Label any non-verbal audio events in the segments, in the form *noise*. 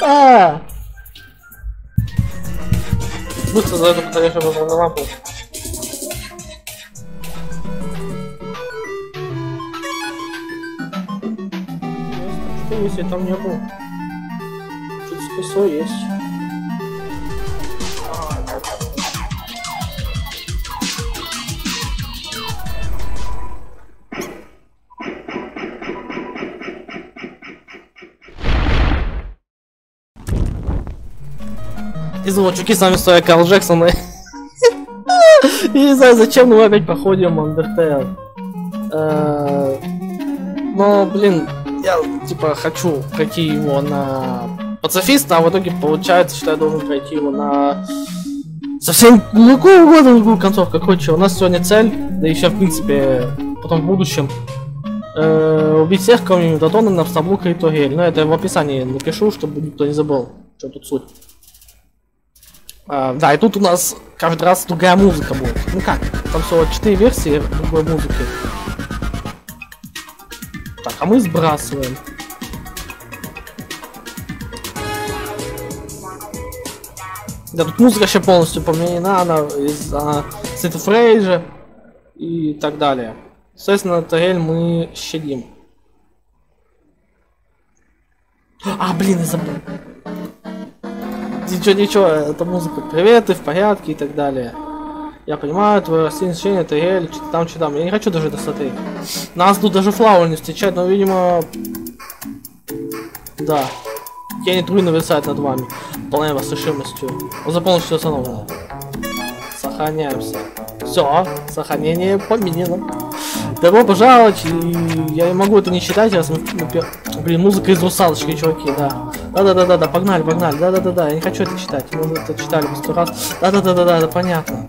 А! Быстро за эту чтобы на лампу. Что если там не было? Что-то с косой есть. И зовут чуваки с вами стоя Карл Джексон. и- *laughs* Я не знаю, зачем, но мы опять походим Undertale. Э, Но, блин, я типа хочу пройти его на пацифиста, а в итоге получается, что я должен пройти его на совсем ну, какую угодно другую концовку. Короче, у нас сегодня цель, да еще в принципе потом в будущем э, убить всех, кроме Метатона, Напстаблука и Тогель. Но это в описании напишу, чтобы никто не забыл, что тут суть. А, да, и тут у нас каждый раз другая музыка будет. Ну как, там всего 4 версии другой музыки. Так, а мы сбрасываем. Да, тут музыка вообще полностью поменена, она из а, Rage и так далее. Соответственно, Тарель мы щадим. А, блин, я забыл. Ничего, ничего, это музыка. Привет, ты в порядке и так далее. Я понимаю, твое растение ощущение, это Эль, что-то там, что там. Я не хочу даже досмотреть. Нас тут даже Флауэр не встречает, но, видимо... Да. Тени Труи нависает над вами. Полная воссушимостью. За полностью установлено. Сохраняемся. Все, сохранение поменено. Добро пожаловать, я не могу это не считать, напи- блин, музыка из русалочки, чуваки, да. Да-да-да-да, да, погнали, погнали, да-да-да-да, я не хочу это читать, мы это читали по сто раз. Да-да-да-да-да, да, понятно.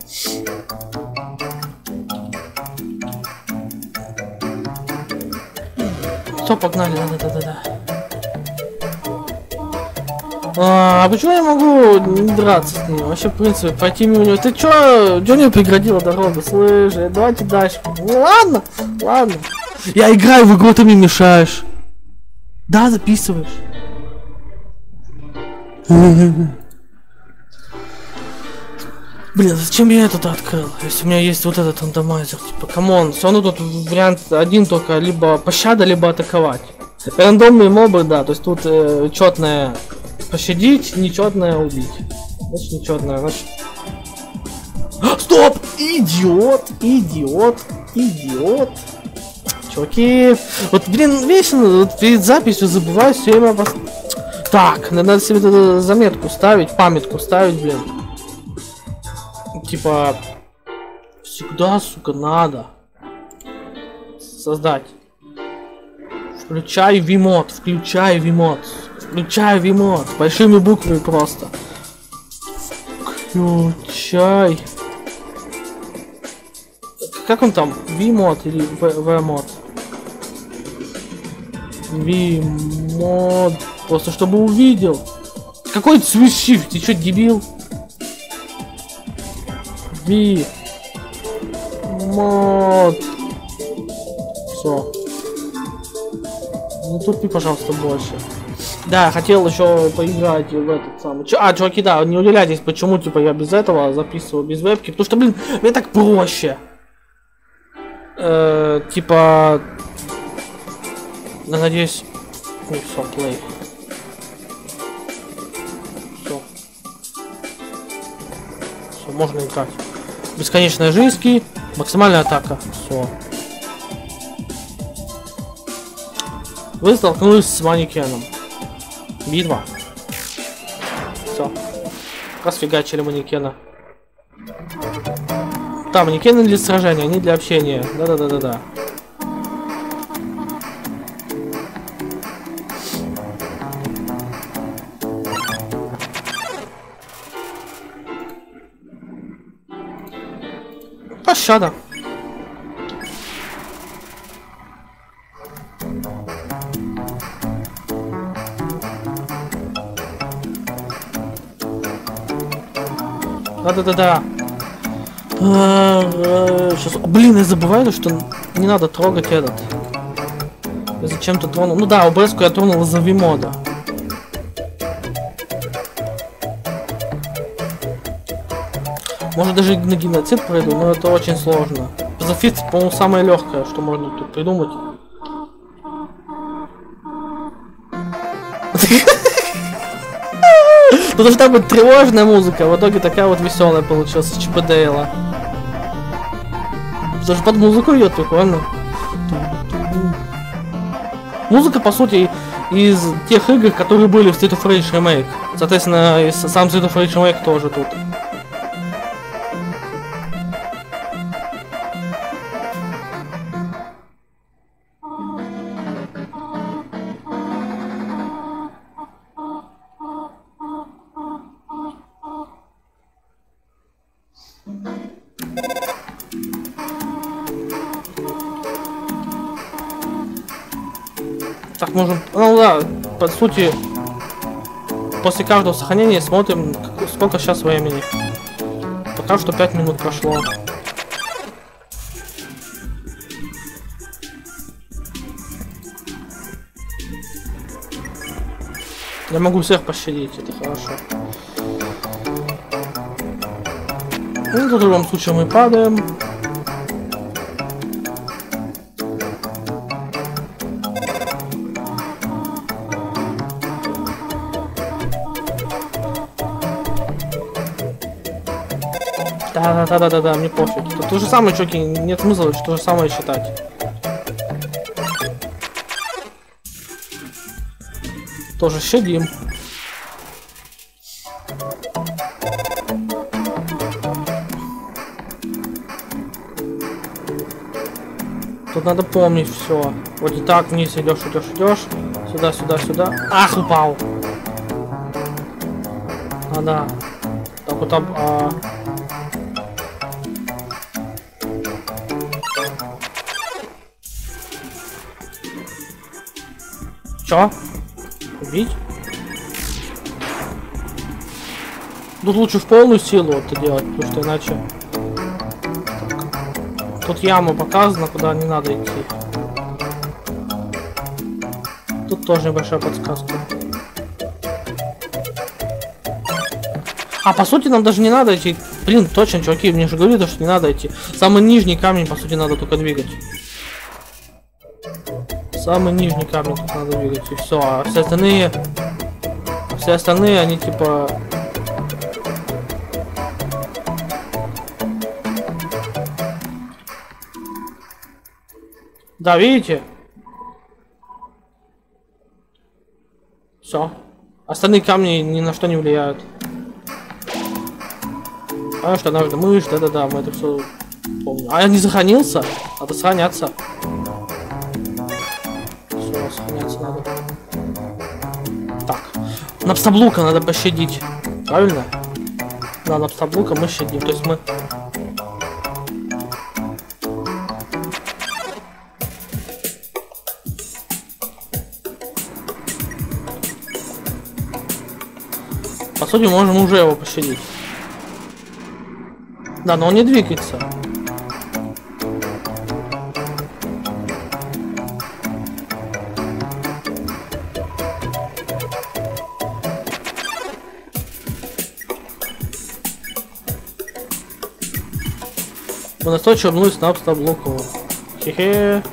Все, погнали, да-да-да-да-да. А, а почему я могу не драться с ним? Вообще, в принципе, пройти мимо него. Ты чё? Мне преградила дорогу? Слышь, давайте дальше. Ну, ладно, ладно. Я играю в игру, ты мне мешаешь. Да, записываешь. *laughs* Блин, зачем я этот открыл? Если у меня есть вот этот рандомайзер, типа, come on, все равно тут вариант один только, либо пощада, либо атаковать. Рандомные мобы, да, то есть тут э, четное пощадить, нечетное убить. Значит, нечетное, значит... А, Стоп! Идиот! Идиот! Идиот! Чуваки, вот, блин, вечно вот перед записью забываю все время вас... Так, надо себе заметку ставить, памятку ставить, блин. Типа, всегда, сука, надо создать. Включай вимод, включай вимод, включай вимод, большими буквами просто. Включай. Как он там? Вимод или вмод? Вимод. Просто чтобы увидел. Какой свищив? Ты что, дебил? Ви. Мод. Все. Ну тут ты, пожалуйста, больше. Да, хотел еще поиграть в этот самый. Ч- А, чуваки, да, не удивляйтесь, почему типа я без этого записываю без вебки. Потому что, блин, мне так проще. Э, типа. Надеюсь. Ой, все, плей. Все. Все, можно играть. Бесконечные жизни, максимальная атака. Все. Вы столкнулись с манекеном. Битва. Все. Расфигачили манекена. Там манекены для сражения, не для общения. Да-да-да-да-да. Пощада. Да-да-да-да. Сейчас... Блин, я забываю, что не надо трогать этот. Я зачем-то тронул. Ну да, обс я тронул из-за вимода. Может даже на геноцид пройду, но это очень сложно. Пазофист, по-моему, самое легкое, что можно тут придумать. Тут должна быть тревожная музыка, в итоге такая вот веселая получилась, Чипа Дейла. Даже под музыку идет прикольно. Музыка, по сути, из тех игр, которые были в Street of Rage Remake. Соответственно, сам Street of Rage Remake тоже тут. Так, можем... Ну да, по сути, после каждого сохранения смотрим, сколько сейчас времени. Пока что 5 минут прошло. Я могу всех пощадить, это хорошо. Ну, в любом случае мы падаем. Да, да, да, да, да, мне пофиг. Тут то же самое, чуваки, нет смысла то же самое считать. Тоже щадим. Тут надо помнить все. Вот и так вниз идешь, идешь, идешь. Сюда, сюда, сюда. Ах, упал. А, да. Так вот. А... Чё? Убить? Тут лучше в полную силу это делать, потому что иначе... Тут яма показана, куда не надо идти. Тут тоже небольшая подсказка. А, по сути, нам даже не надо идти. Блин, точно, чуваки, мне же говорили, что не надо идти. Самый нижний камень, по сути, надо только двигать. Самый нижний камень тут надо двигать, и все. А все остальные... Все остальные, они типа... Да, видите? Все. Остальные камни ни на что не влияют. А что надо мышь, да-да-да, мы это все помним. А я не сохранился? Надо сохраняться. Напсаблука надо пощадить. Правильно? Да, напсаблука мы щадим. То есть мы... По сути, можем уже его пощадить. Да, но он не двигается. Настойчиво обнулись на обстоблоку. Хе-хе.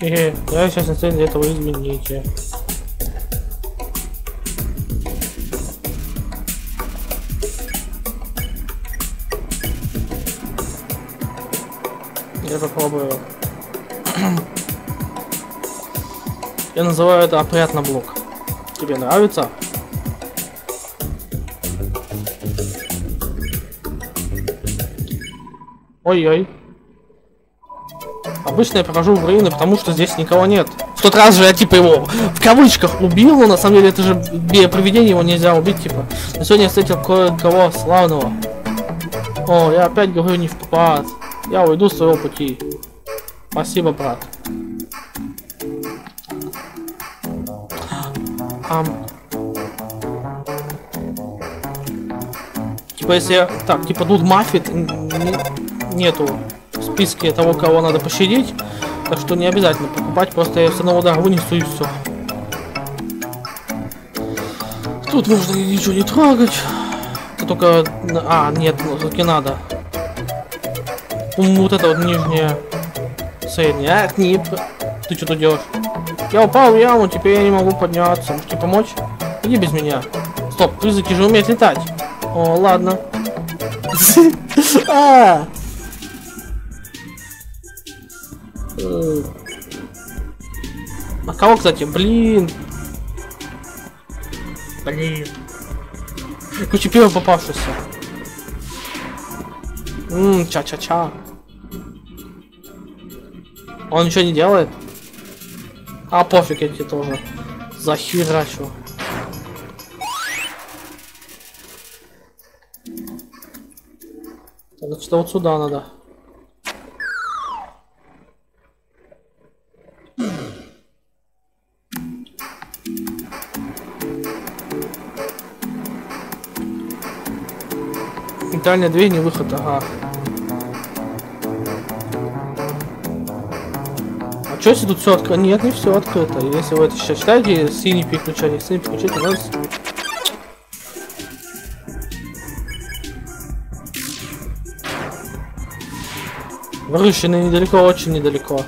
Хе-хе. Я сейчас на цель этого измените. Я попробую. Я называю это опрятно блок. Тебе нравится? Ой-ой. Обычно я прохожу в руины, потому что здесь никого нет. В тот раз же я типа его в кавычках убил, но на самом деле это же проведение его нельзя убить, типа. Но сегодня я встретил кое-кого славного. О, я опять говорю не в попад. Я уйду с своего пути. Спасибо, брат. Ам. Типа, если. Так, типа, тут мафит нету в списке того, кого надо пощадить. Так что не обязательно покупать, просто я с одного удара вынесу и все. Тут можно ничего не трогать. Это только... А, нет, ну, все-таки надо. Вот это вот нижняя средняя. Ах, не... Ты что тут делаешь? Я упал в яму, теперь я не могу подняться. Можете помочь? Иди без меня. Стоп, призраки же умеют летать. О, ладно. *laughs* А! А кого, кстати? Блин. Блин. Короче, первый попавшийся. Ммм, ча-ча-ча. Он ничего не делает? А пофиг, я тебе тоже захерачу. Значит, вот сюда надо. Центральная дверь, не выход, ага. Что если тут все открыто? Нет, не все открыто. Если вы это сейчас считаете, синий переключатель, синий переключатель, у нас... Выращены недалеко, очень недалеко.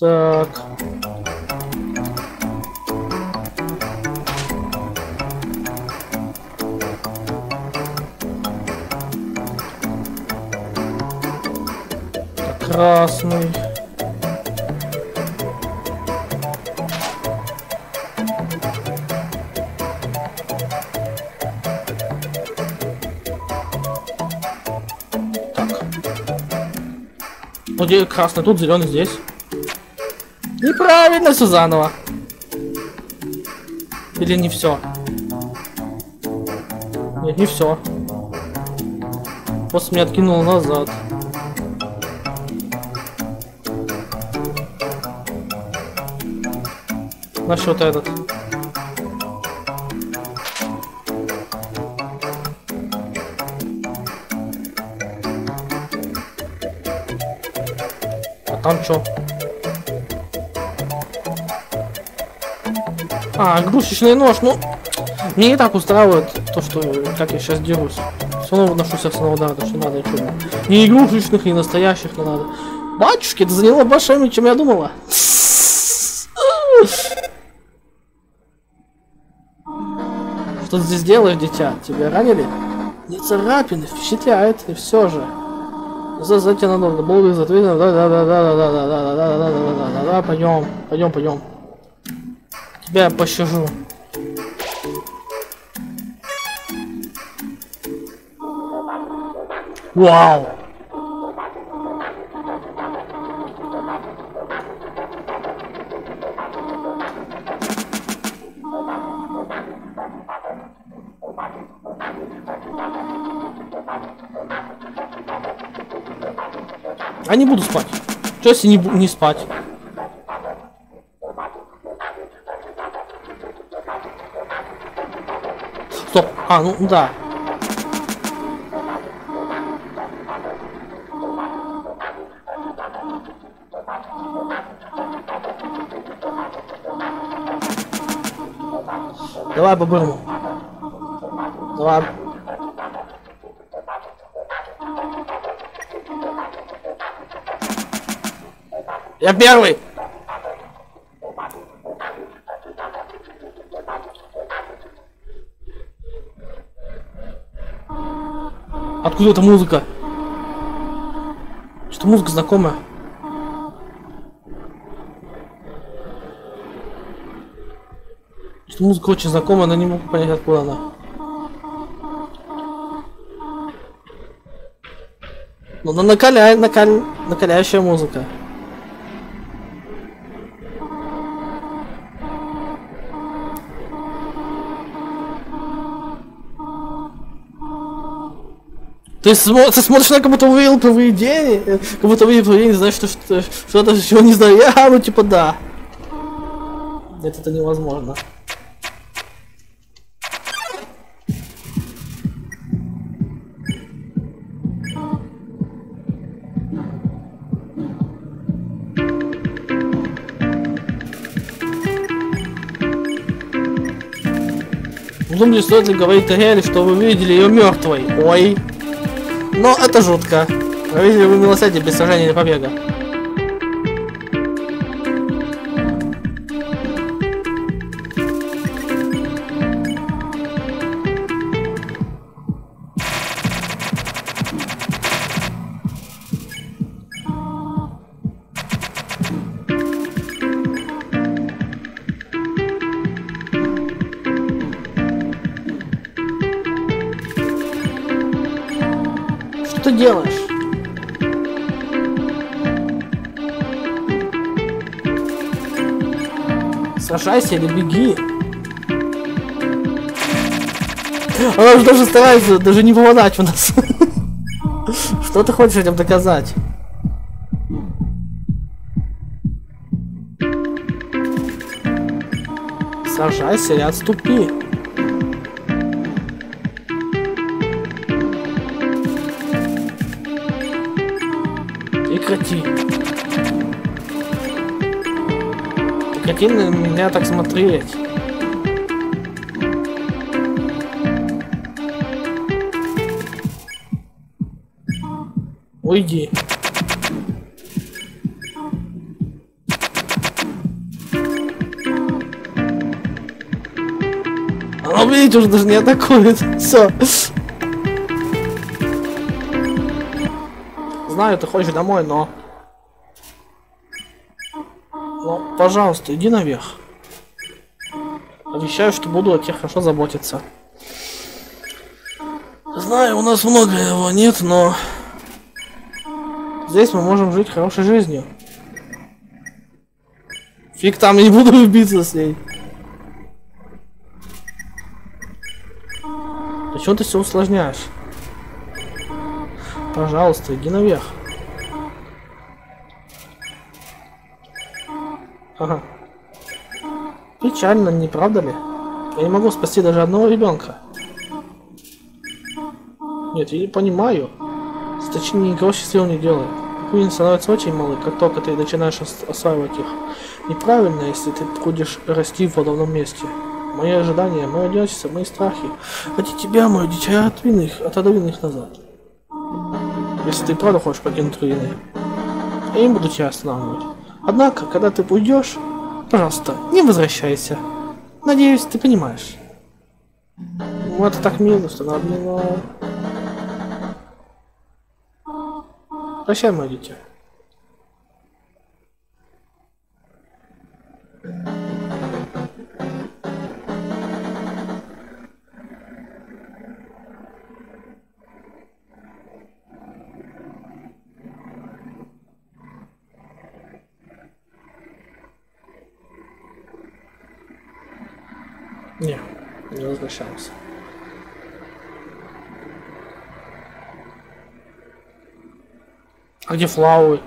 Так. Красный. Так. Вот где красный тут, зеленый здесь. Неправильно, все заново. Или не все? Нет, не все. Просто меня откинул назад. Счет этот. А там что? А, игрушечный нож, ну... Мне и так устраивает то, что как я сейчас дерусь. Все равно ношу с удара, то что надо, что Ни игрушечных, ни настоящих не надо. Батюшки, это заняло больше времени, чем я думала. Ты здесь делаешь, дитя? Тебя ранили? Не царапины, впечатляет, и все же. За, за тебя надо было затвинуть. Да, да, да, да, да, да, да, да, да, да, да, да, да, да, пойдем, пойдем, пойдем. Тебя пощажу. Вау! Что если не, не спать? Стоп. А, ну да. Давай по-бырому. Давай. Я первый. Откуда эта музыка? Что музыка знакомая? Что музыка очень знакомая, но не могу понять, откуда она. Но она накаляет, накаль... накаляющая музыка. Есть смо- ты смотришь на кого-то увидел поведение, э, как будто увидел поведение, знаешь, что что- что-то, чего не знаю. Я, *laughs* ну типа да. Нет, это невозможно. В Думали, стоит ли говорить Ариэль, что вы видели ее мертвой? Ой. Но это жутко. Видели вы милосердие без сражения или побега? Ты делаешь? Сражайся или беги. Она же даже старается даже не попадать в нас. Что ты хочешь этим доказать? Сражайся и отступи. Прекрати на меня так смотреть. Уйди. Она, видите, уже даже не атакует. *laughs* Все. Знаю, ты хочешь домой, но... Ну, пожалуйста, иди наверх. Обещаю, что буду о тебе хорошо заботиться. Знаю, у нас много его нет, но... Здесь мы можем жить хорошей жизнью. Фиг там, не буду биться с ней. Почему ты все усложняешь? Пожалуйста, иди наверх. Ага. Печально, не правда ли? Я не могу спасти даже одного ребенка. Нет, я не понимаю. Сточнее никого счастливым не делает. Куин становится очень малый, как только ты начинаешь ос- осваивать их. Неправильно, если ты будешь расти в подобном месте. Мои ожидания, мое одиночество, мои страхи. Ради тебя, мое дитя, отодвинь их, отодвинь их назад. Если ты правда хочешь покинуть руины, я не буду тебя останавливать. Однако, когда ты уйдешь, пожалуйста, не возвращайся. Надеюсь, ты понимаешь. Ну, это так мило, что надо, но... Прощай, мое дитя. Не возвращался. А где Флауи?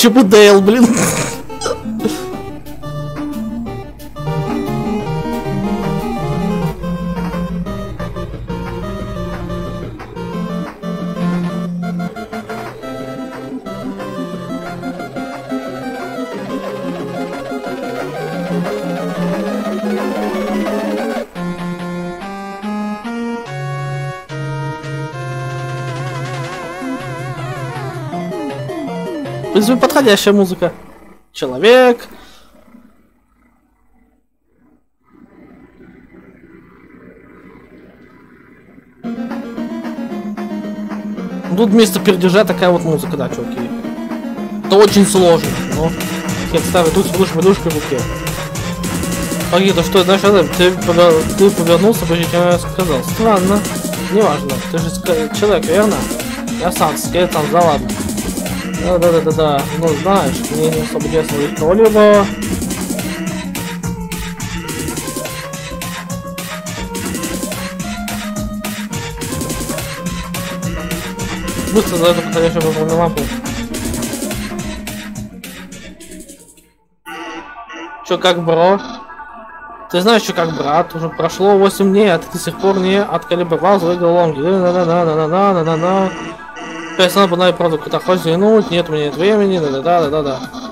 Ничего Дейл, блин. Принципе, подходящая музыка. Человек. тут вместо пердежа такая вот музыка, да, чуваки. Это очень сложно, но... Я ставлю тут с подушкой в руке. Погоди, то что, знаешь, это, ты, ты повернулся, прежде чем я сказал. Странно. Неважно. Ты же человек, верно? Я сам, скелетон, да ладно. Да-да-да-да-да. Ну, знаешь, мне не особо интересно кого-либо. Быстро за эту подходящую выполненную лампу. Чё, как бро? Ты знаешь, что как брат, уже прошло 8 дней, а ты до сих пор не откалибровал свои головонки. Да-да-да-да-да-да-да-да. Персонал была правда куда хочешь взглянуть, нет у меня нет времени, да-да-да-да-да.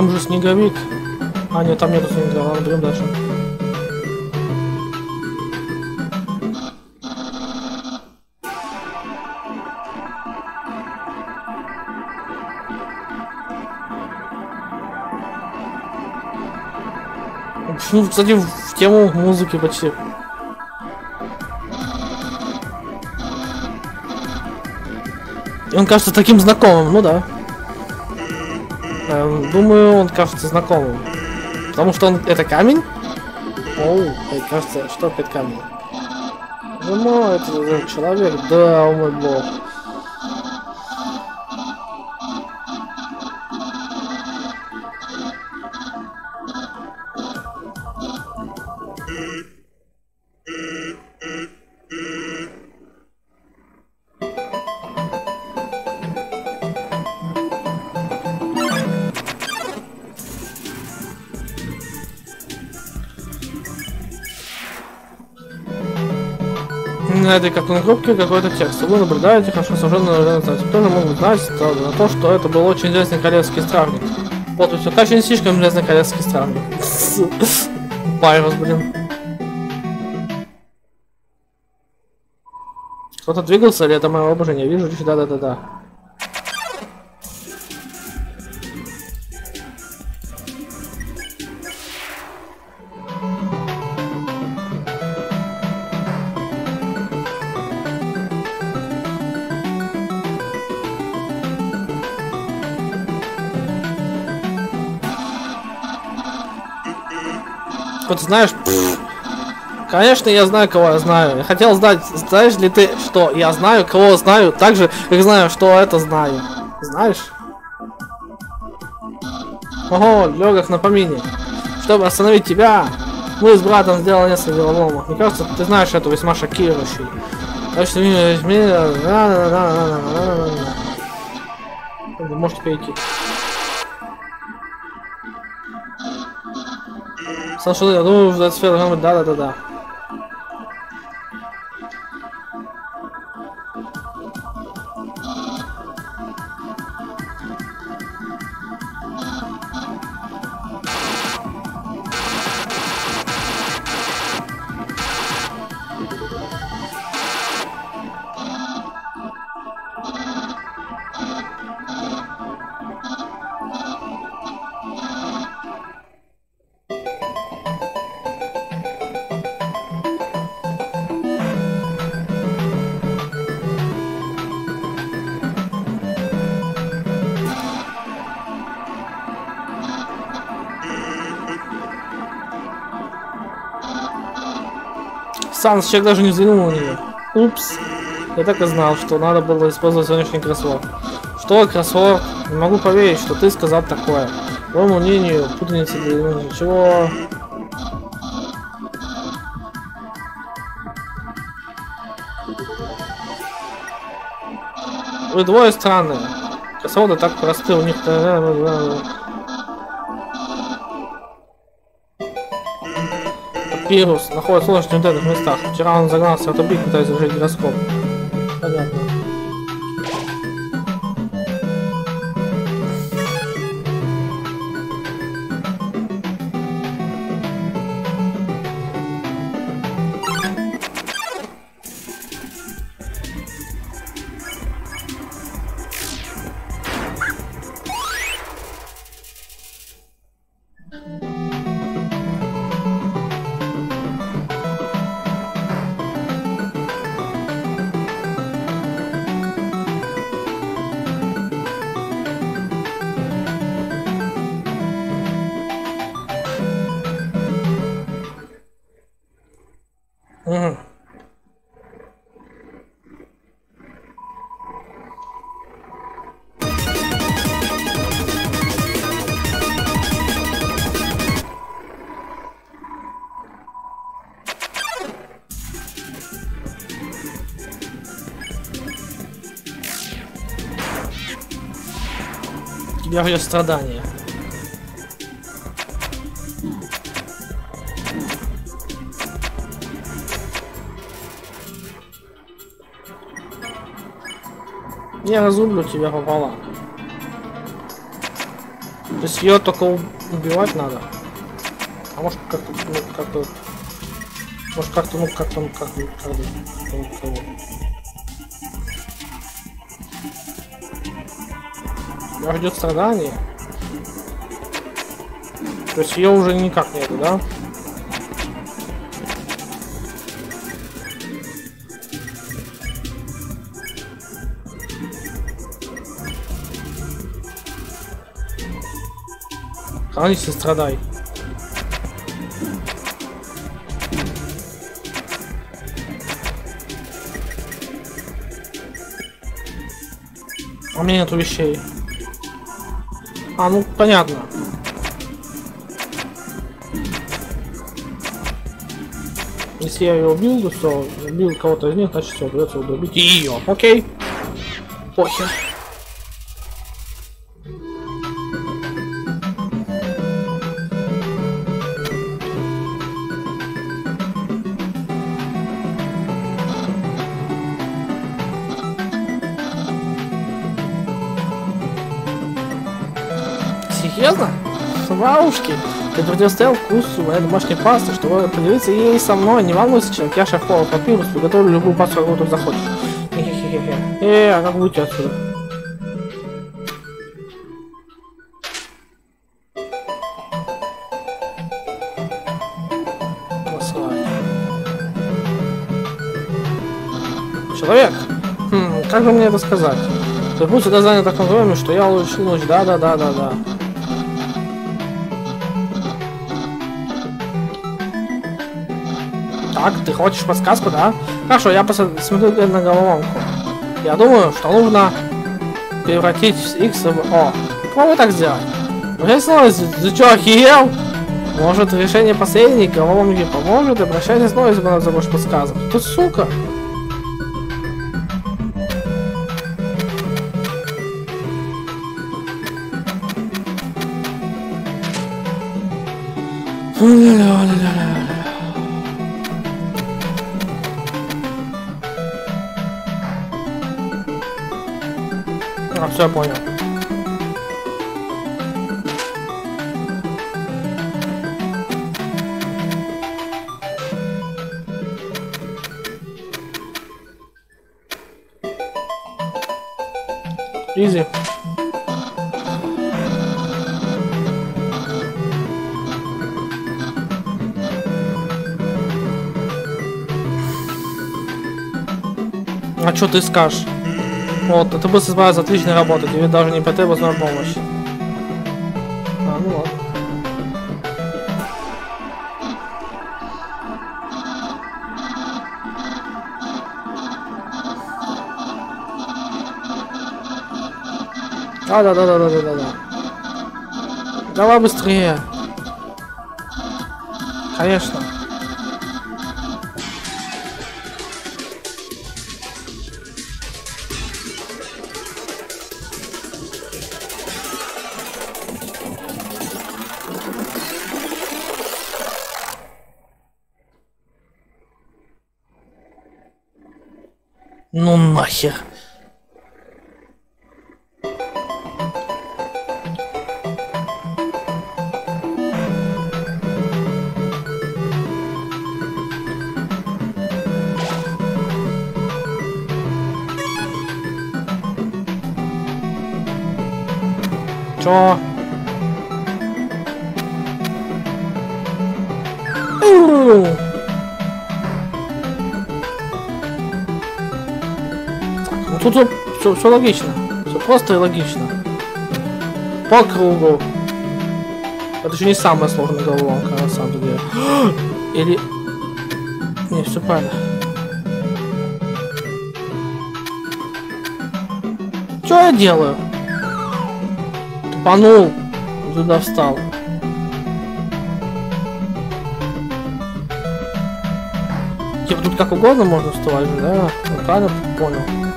Там же снеговик. А, нет, там нету снеговика. Ладно, берем дальше. Ну, кстати, в тему музыки почти. И он кажется таким знакомым, ну да. Эм, думаю, он кажется знакомым. Потому что он... Это камень? Оу, кажется, что опять камень? Ну, это человек, да, о мой бог. На этой картонной коробке какой-то текст. Вы наблюдаете, хорошо совершенно тоже могут знать на то, что это был очень известный корейский стражник. Вот, все, очень слишком известный корейский стражник. Пайрус, *laughs* блин. Кто-то двигался, или это мое воображение? Вижу, да-да-да-да. Вот знаешь, конечно, я знаю, кого я знаю. Я хотел знать, знаешь ли ты, что я знаю, кого знаю, так же, как знаю, что это знаю. Знаешь? Ого, легок на. Чтобы остановить тебя, мы с братом сделали несколько головоломок. Мне кажется, ты знаешь это весьма шокирующий. Так что можете перейти. Сам что я думаю, в сфера да, да, Санс человек даже не взглянул на нее. Упс. Я так и знал, что надо было использовать сегодняшний кроссворд. Что, кроссворд? Не могу поверить, что ты сказал такое. По моему мнению, путаница ну, ничего... Вы двое странные. косоводы так просты, у них... Пирус находит сложности в этих местах. Вчера он загнался в тупик, пытаясь зажечь гироскоп. Тебя ждет страдание. Я разрублю тебя пополам. То есть ее только убивать надо. А может как-то, ну, как-то... Может как-то, ну, как-то, ну, как-то, как-то, ну, как-то. Меня ждет страдание. То есть ее уже никак нету, да? И страдай. У меня нету вещей. А, ну понятно. Если я ее убил, то все, убил кого-то из них, значит все, придется убить ее. Окей. Похер. Ты противостоял вкусу моей домашней пасты, чтобы поделиться ей со мной. Не волнуйся, человек, я шеф-повар приготовлю любую пасту, какую ты захочешь. Э, а как выйти отсюда? Человек, хм, как бы мне это сказать? Ты будь всегда занят таком время, что я улучшил ночь. Да, Так, ты хочешь подсказку, да? Хорошо, я посмотрю на головоломку. Я думаю, что нужно превратить X в O. Попробуй так сделать. Снова, ты что, охерел? Может, решение последней головоломки поможет? Обращайся снова, если бы забудешь подсказок. Ты сука! Все, понял. Изи. А что ты скажешь? Вот, это быстро справится, отличная работа, тебе даже не потребуется помощь. А, ну ладно. А, да, да, да, да, да, да, да. Давай быстрее. Конечно. Ну нахер. Все, все логично. Все просто и логично. По кругу. Это же не самая сложная головоломка, на самом деле. *gasps* Или... Не, все правильно. Что я делаю? Тупанул. Туда встал. Типа тут как угодно можно вставать, да? Я правильно понял?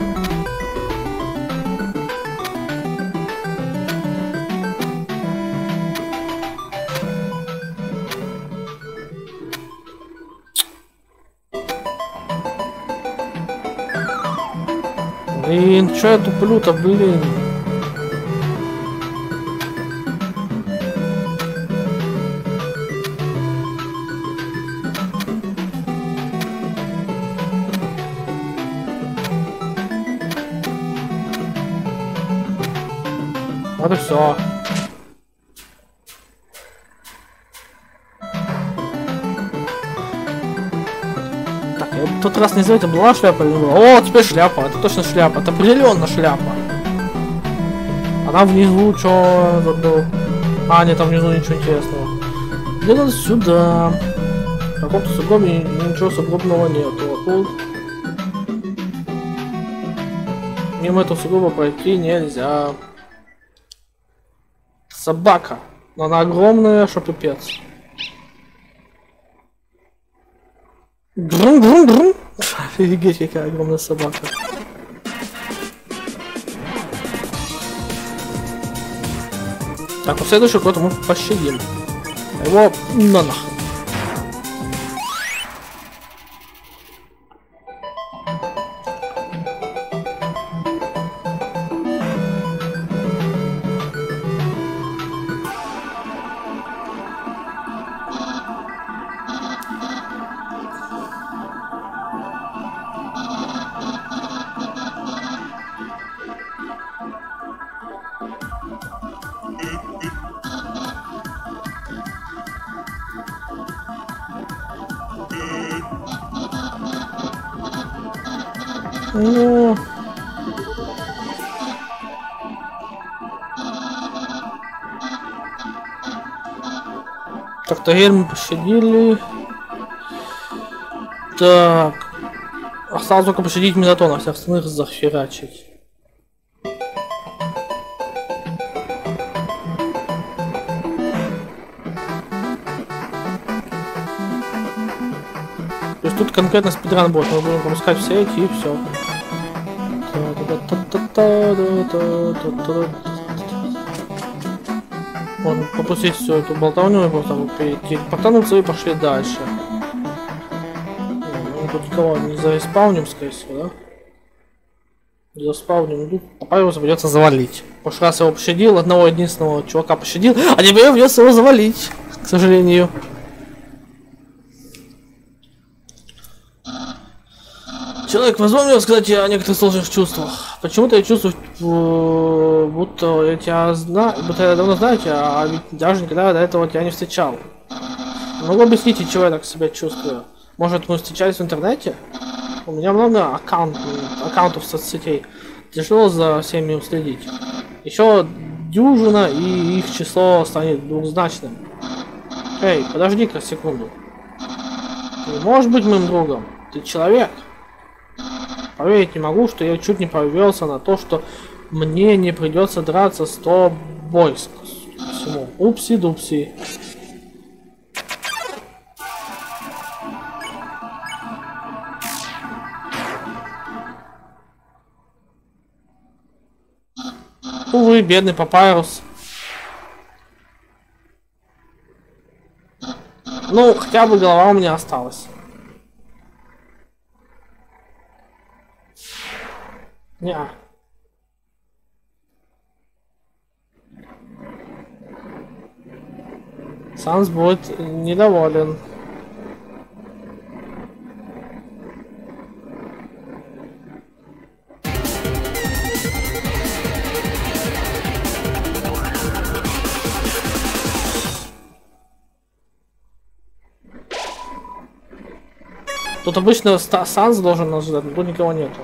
Туплю-то, блин? Раз не знаю, это была шляпа или была. О, теперь шляпа, это точно шляпа, это определенно шляпа. Она внизу, что забыл. А, нет, там внизу ничего интересного. Где надо сюда? В каком-то сугробе ничего сугробного нету. А тут... Мимо этого сугроба пройти нельзя. Собака. Но она огромная, что пипец. Брум, брум, брум. Офигеть, какая огромная собака. Так, ну следующий кого-то мы пощадим. Его на нах. Так, Тагель мы пощадили. Так. Осталось только пощадить Мизатона, всех остальных захерачить. То есть тут конкретно спидран будет, мы будем пропускать все эти и все. Можно пропустить всю эту болтовню и просто перейти к портануться и пошли дальше. Ну, тут никого не заспауним, скорее всего, да? Не заспауним, тут Папайруса придется завалить. В прошлый раз его пощадил, одного единственного чувака пощадил, а теперь придется его завалить, к сожалению. Человек, мне сказать о некоторых сложных чувствах. Почему-то я чувствую, э, будто я тебя знаю, будто я давно знаю тебя, а ведь даже никогда до этого тебя не встречал. Могу объяснить, чего я так себя чувствую? Может, мы встречались в интернете? У меня много аккаунт, аккаунтов соцсетей. Тяжело за всеми уследить. Еще дюжина, и их число станет двухзначным. Эй, подожди-ка секунду. Ты можешь быть моим другом? Ты человек. Поверить не могу, что я чуть не повелся на то, что мне не придется драться с тобой. Всему. Упси-дупси. Увы, бедный папайрус. Ну, хотя бы голова у меня осталась. Не. Санс будет недоволен. Тут обычно Санс должен нас ждать, но тут никого нету.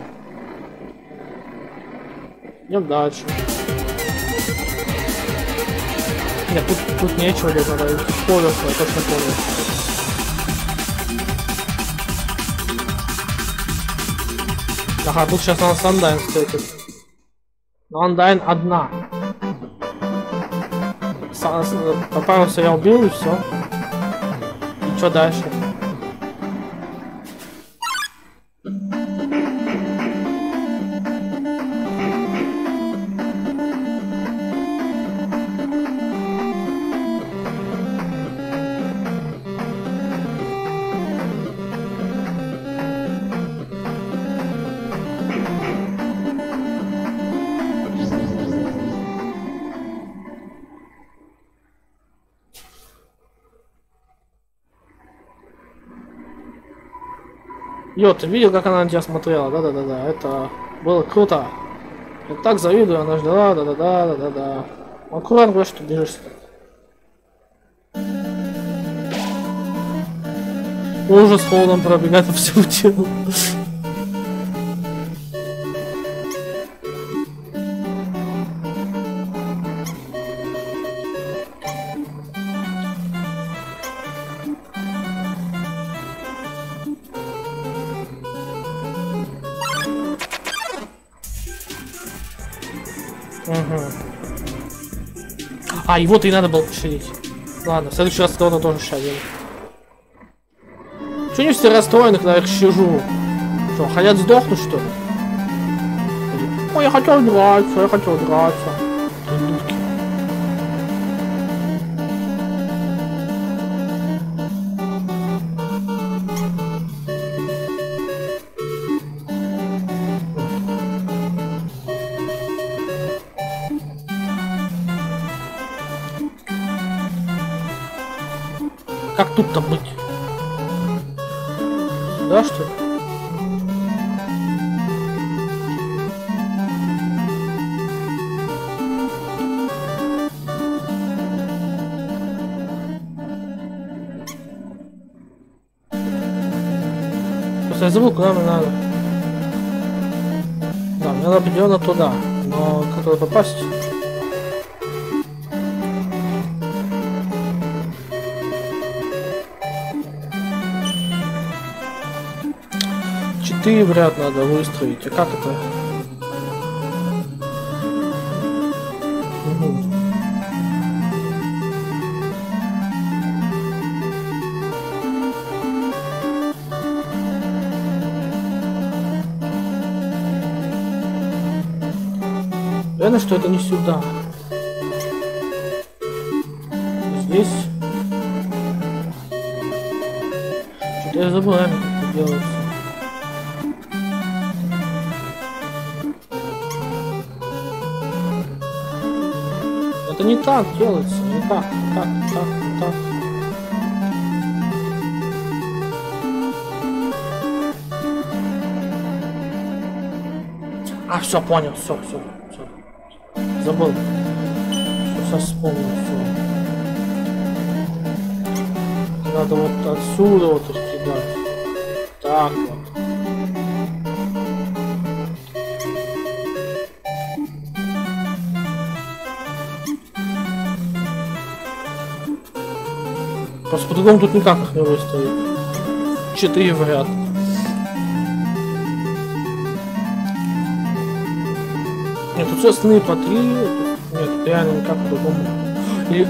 Идем дальше. Нет, тут, тут нечего делать, надо поле, я точно помню. Ага, тут сейчас нас Андайн встретит. Но Андайн одна. Попался я убил и все. И что дальше? Йо, ты видел, как она на тебя смотрела? Да-да-да-да, это было круто. Я так завидую, она ждала, да-да-да, да-да-да. Аккуратно, что бежишь. Ужас холодом пробегает по *laughs* всему телу. А, его-то и надо было пошалить. Ладно, в следующий раз ровно тоже шалил. Чего не все расстроены, когда я их щажу? Что, хотят сдохнуть, что ли? Ой, я хотел драться, я хотел драться. Тут-то быть? Да, что ли? Просто куда мне надо. Да, мне надо определенно туда. Но как туда попасть? Четыре в ряд надо выстроить. А как это? Наверное, что это не сюда. Здесь. Что-то я забыл, как это делается. Так делается, не так, так, так, так. А, все, понял, все, все, все. Забыл. Сейчас вспомнил, все. Надо вот отсюда вот их кидать. Так по-другому тут никак их не выставить. Четыре в ряд. Нет, тут все остальные по три. Нет, реально никак по-другому. Или...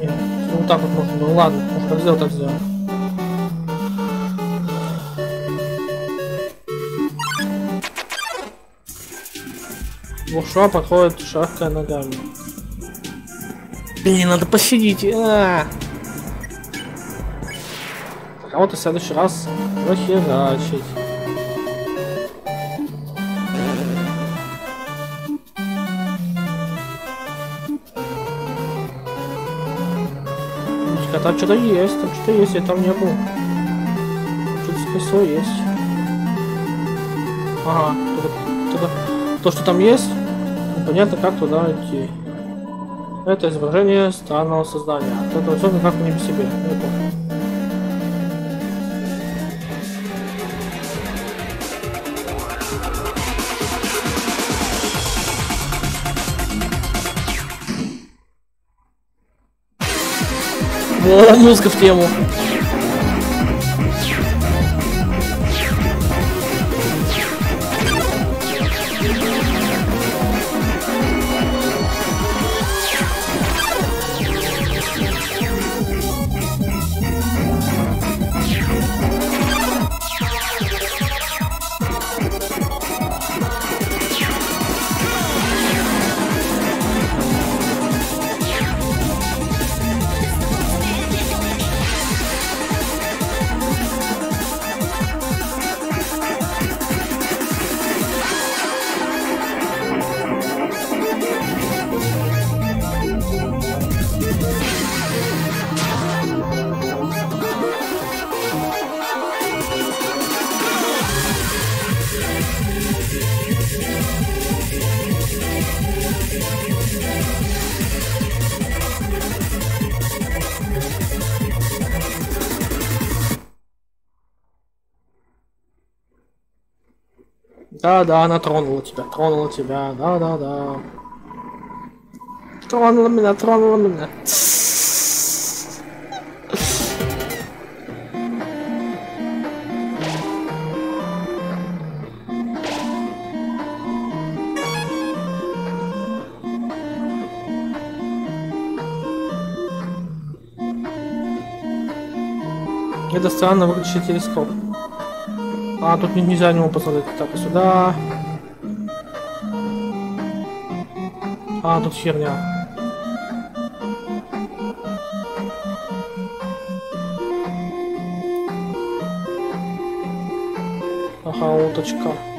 Нет, вот так вот можно. Ну ладно, может так сделать, так сделать. Буршуа подходит шаркая ногами. Блин, надо посидеть. А -а -а кого-то а в следующий раз прохерачить. А там что-то есть, там что-то есть, я там не был. Что-то смысл есть. Ага, то, то, то, что там есть, ну, понятно, как туда идти. Это изображение странного создания. Это этого все как не по себе. Я. музыка в тему. Да, да, она тронула тебя, тронула тебя, да, да, да. Тронула меня, тронула меня. Это странно выключить телескоп. А, тут нельзя него посмотреть. Так, и сюда. А, тут херня. Ага, уточка.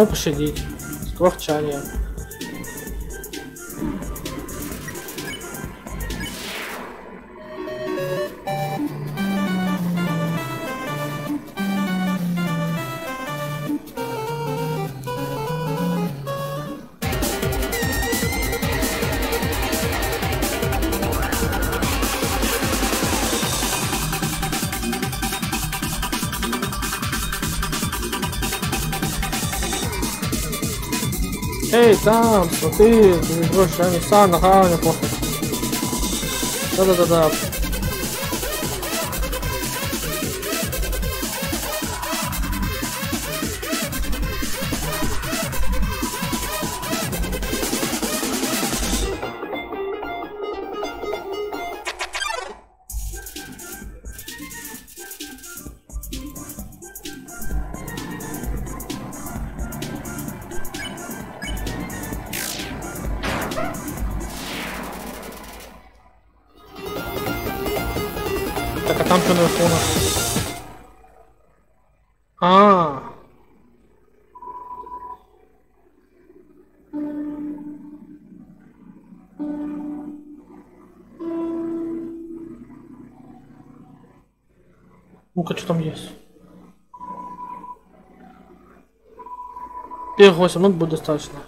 Ну, пощадить. Скворчание. Эй, там, смотри, ты не бросишь, а не сам, ага, неплохо. Да-да-да-да. Так, а там что наверху у нас? А, Ну-ка, что там есть? Первых 8 минут будет достаточно.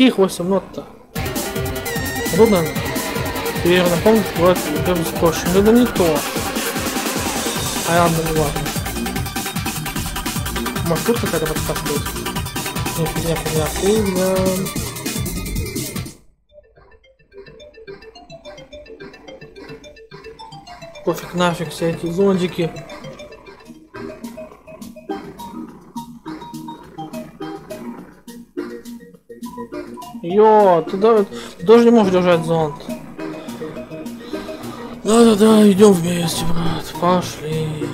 Каких 8 нот-то? Трудно. Теперь напомнить, вот, первый скотч. Ну это не то. А ладно, не важно. Может тут какая-то подсказка есть? фигня, фигня, фигня, фигня. Пофиг нафиг все эти зонтики. Йо, ты, да, ты даже не можешь держать зонт. Да-да-да, идем вместе, брат. Пошли.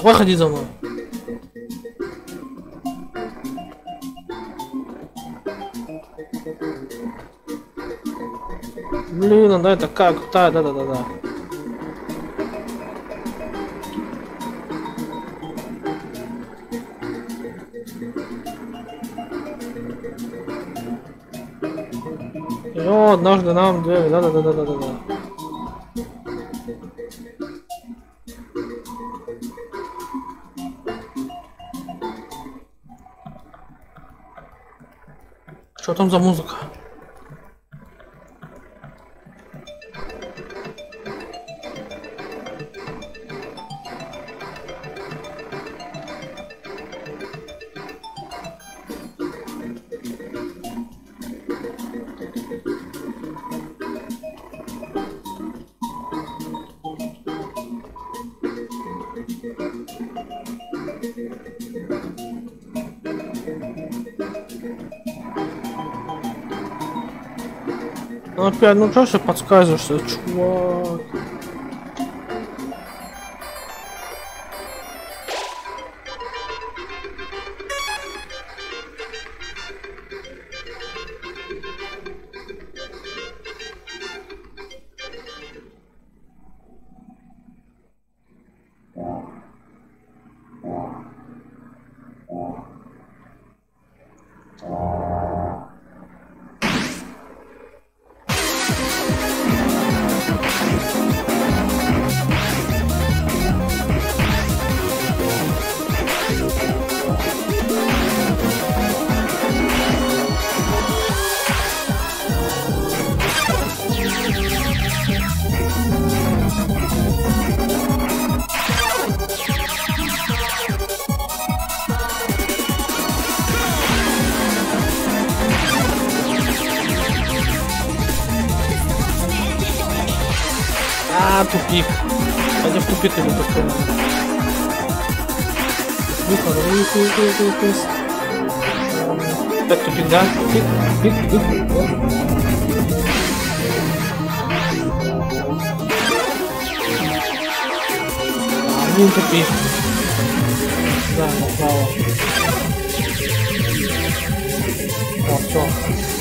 Давай за мной. Блин, да это как? Да, да, да, да, да. Однажды нам дверь, да, да, да, да, да, да, да. Что там за музыка? Ну опять, ну что ты подсказываешься, чувак? А, тупик. Пойдем в тупик или такой. Выход, выход, выход, выход. Так, тупик, да? Тупик, тупик, тупик. Один тупик. Да, направо. О,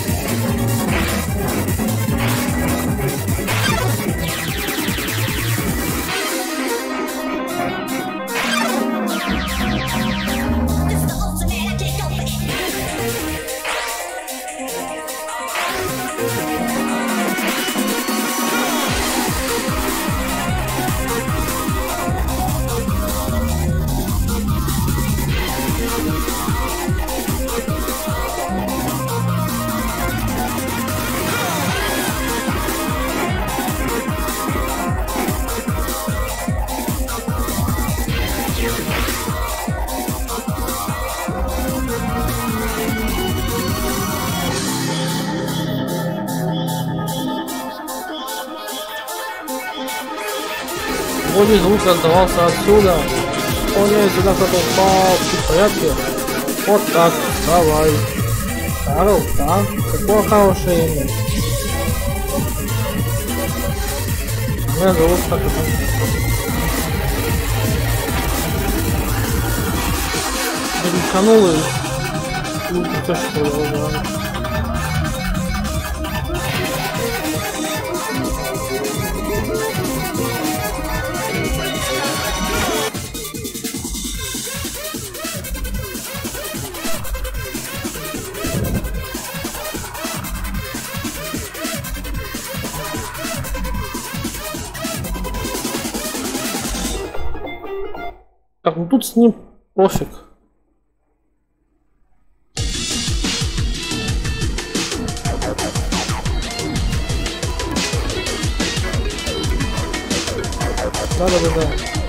Вроде звук раздавался отсюда. О нет, сюда кто-то упал. Ты в порядке? Вот так, давай. Карл, да? Какое хорошее имя. Меня зовут так и так. Переканул и... Ну, то, что его Так, ну тут с ним пофиг. Да,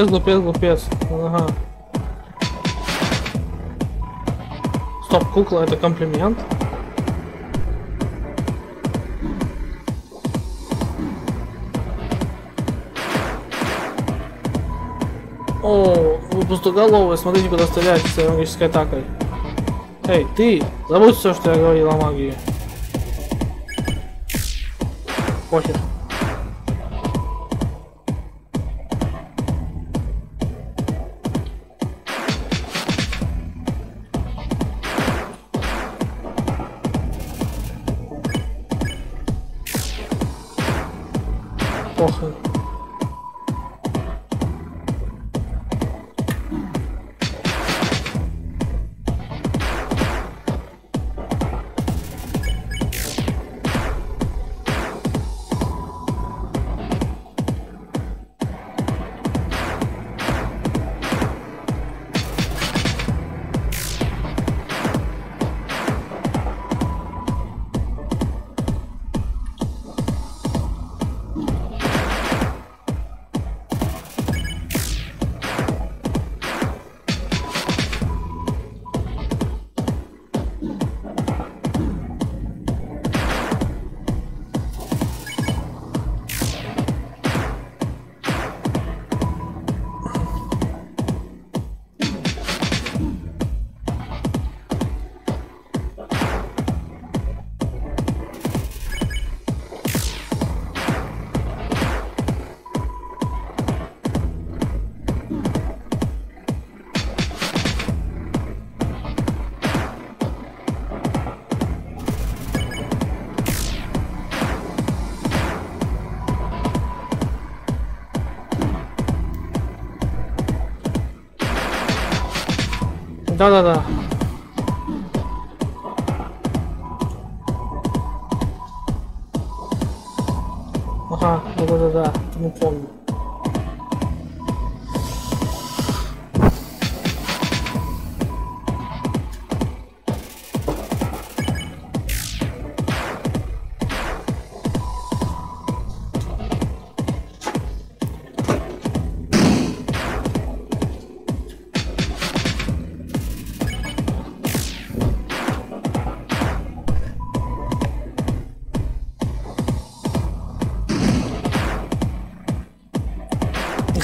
Глупец, глупец, глупец. Ага. Стоп, кукла это комплимент? О, вы пустоголовые, смотрите, куда стреляете своей магической атакой. Эй, ты, забудь все, что я говорил о магии. Похер. Да-да-да. Ага,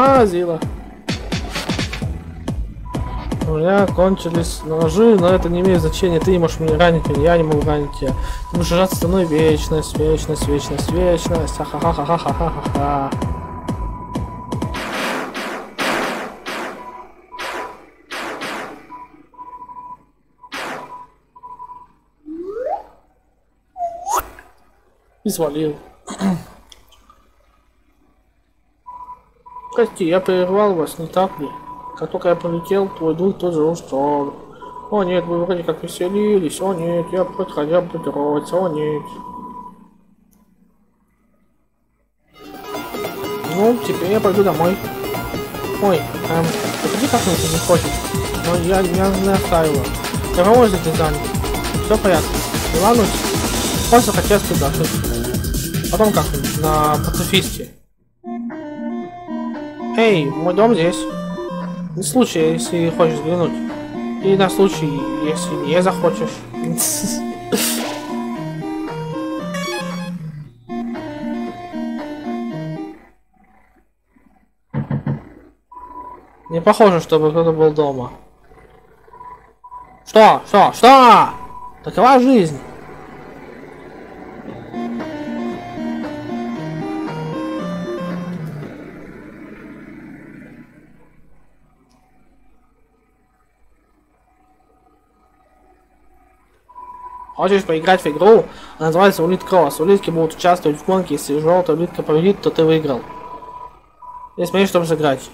Мазила. У меня кончились ножи, но это не имеет значения. Ты не можешь меня ранить, я не могу ранить тебя. Ты будешь сражаться со мной вечность, вечность, вечность, вечность. Ха-ха-ха-ха-ха-ха-ха. И свалил. Прости, я прервал вас, не так ли? Как только я полетел, твой дух тоже ушел. О нет, вы вроде как веселились. О нет, я просто хотел потрогаться. О нет. Ну, теперь я пойду домой. Ой, эм, подожди как-нибудь не хочет. Но я, не. Я помощник занят. Все порядке. Волнуйся. Просто хотел предложить. Потом как-нибудь, на пацифисте. Эй, мой дом здесь. На случай, если хочешь взглянуть. И на случай, если не захочешь. Не похоже, чтобы кто-то был дома. Что? Что? Что? Такова жизнь. Хочешь поиграть в игру? Она называется Улит Кросс. Улитки будут участвовать в гонке. Если желтая улитка победит, то ты выиграл. Здесь смотри, чтобы сыграть.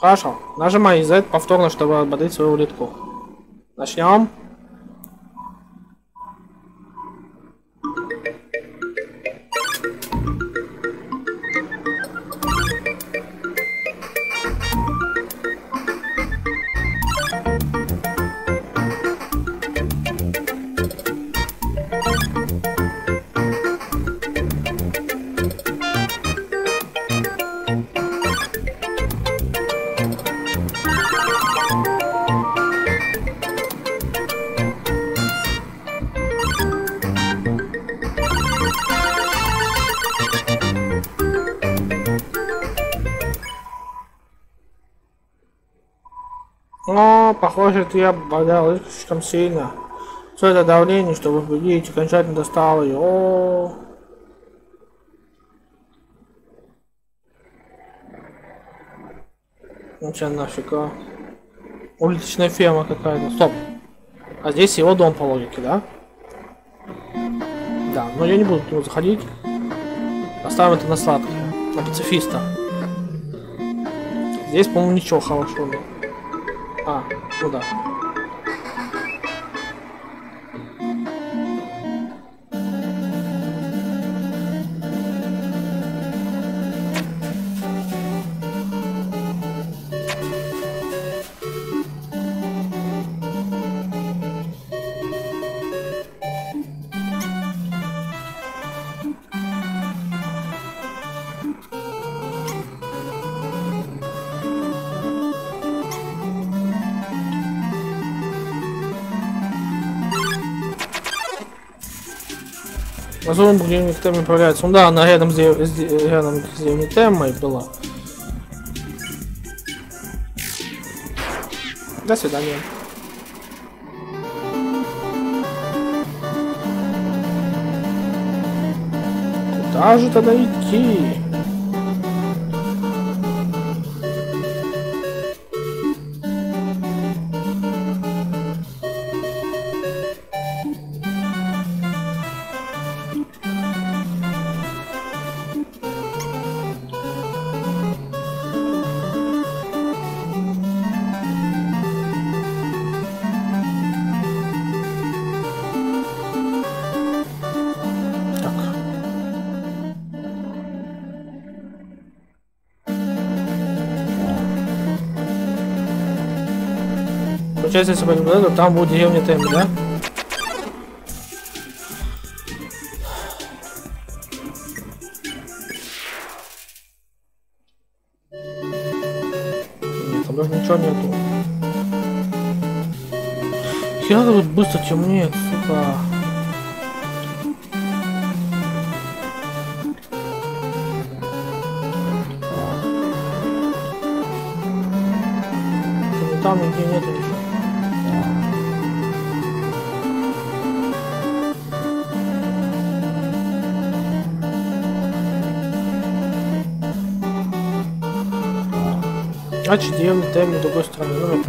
Хорошо. Нажимай Z повторно, чтобы ободрить свою улитку. Начнем. Похоже, ты обладал слишком сильно. Все это давление, чтобы победить, окончательно достало ее. О. Ну че нафиг? Уличная ферма какая-то. Стоп. А здесь его дом по логике, да? Да, но я не буду нему заходить. Оставим это на сладкое. На пацифиста. Здесь, по-моему, ничего хорошего. А, ну да. Возможно, будем тем управляется. Ну да, она рядом с, с рядом с древней темой была. До свидания. Куда же тогда идти? Получается, если пойдем туда, то там будет деревня Тэмми, да? Нет, там даже ничего нету. Хера тут быстро темнеет, сука. Там нигде нету ничего. Значит, деревня Тэмми с другой стороны, ну я неё.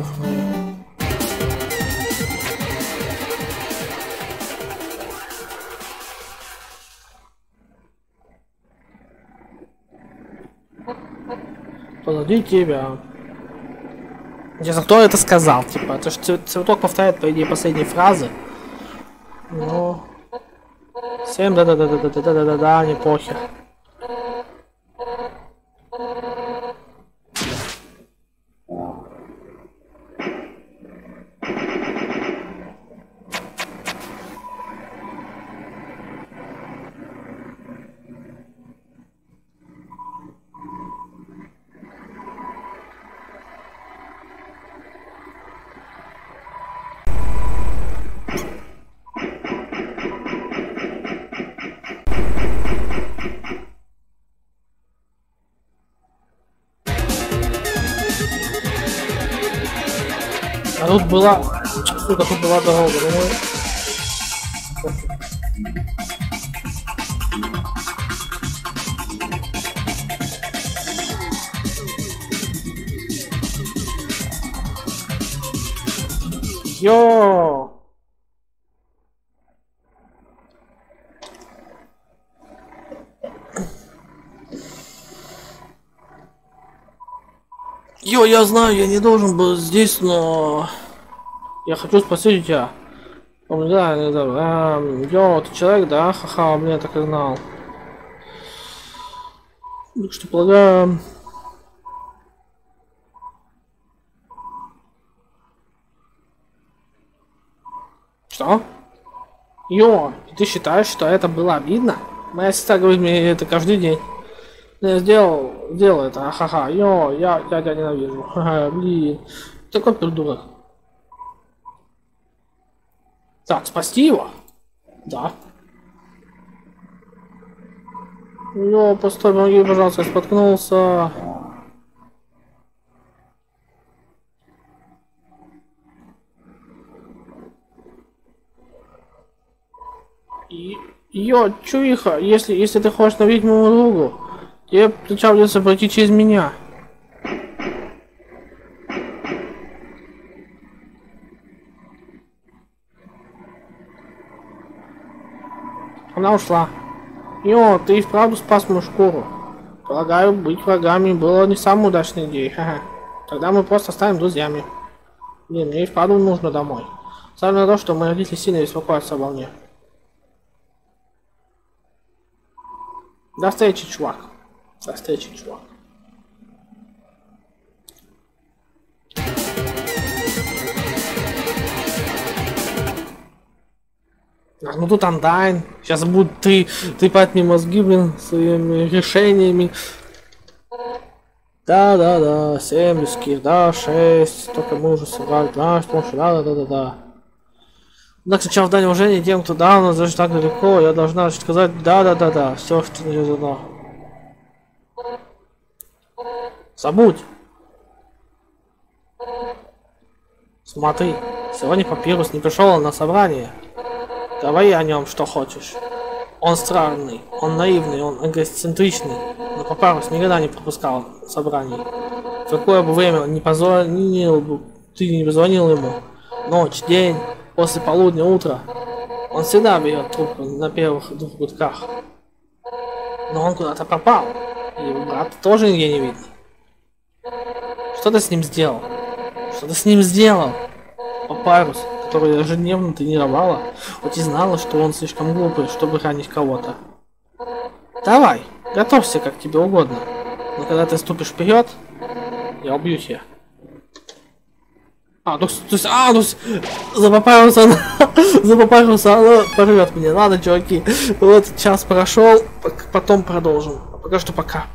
Позади тебя. Интересно, кто это сказал? Типа, это же цветок повторяет, по идее, последние фразы. Ну. Всем да-да-да-да-да-да-да-да, не похер. Тут была... Сука, тут была дорога, думаю. Ну. Йо! Йо, я знаю, я не должен был здесь, но... Я хочу спросить тебя. О, да, да, да. Эм, йо, ты человек, да? Ха-ха, блин, я так и знал. Так что полагаю... Что? Йо, ты считаешь, что это было обидно? Моя сестра говорит мне это каждый день. Я сделал, сделал это, ха-ха, йо, я, я тебя ненавижу, ха-ха, блин, такой придурок. Так, спасти его? Да. Йо, постой, помоги, пожалуйста, я споткнулся. И... Йо, чуиха, если, если ты хочешь навидеть моему другу, тебе сначала придется пройти через меня. Она ушла. Йо, ты и вправду спас мою шкуру. Полагаю, быть врагами было не самой удачной идеей. Ха-ха. Тогда мы просто станем друзьями. Блин, мне и вправду нужно домой. Самое то, что мои родители сильно беспокоятся обо мне. До встречи, чувак. До встречи, чувак. Ну тут Андайн. Сейчас будут ты трепать мне мозги, блин, своими решениями. Да, да, да, 7 людских, да, 6. Только мы уже 12, потому что да, да, да, да, да. Так, сначала дань уважения тем, кто да, у нас даже так далеко, я должна сказать да, да, да, да, все, что мне задано. Забудь. Смотри, сегодня Папирус не пришел на собрание. Говори о нем, что хочешь. Он странный, он наивный, он эгоцентричный, но Папирус никогда не пропускал собраний. В какое бы время не позвонил бы, ты не позвонил ему, ночь, день, после полудня, утро, он всегда берет трубку на первых двух гудках. Но он куда-то пропал, и брата тоже нигде не видно. Что ты с ним сделал? Что ты с ним сделал? Папайрус, который ежедневно тренировала, хоть и знала, что он слишком глупый, чтобы ранить кого-то. Давай, готовься как тебе угодно. Но когда ты ступишь вперед, я убью тебя. А, ну, то есть, а, ну, запапаривался она, запапаривался, она *laughs* порвет меня. Ладно, чуваки, вот час прошел, потом продолжим. Пока что пока.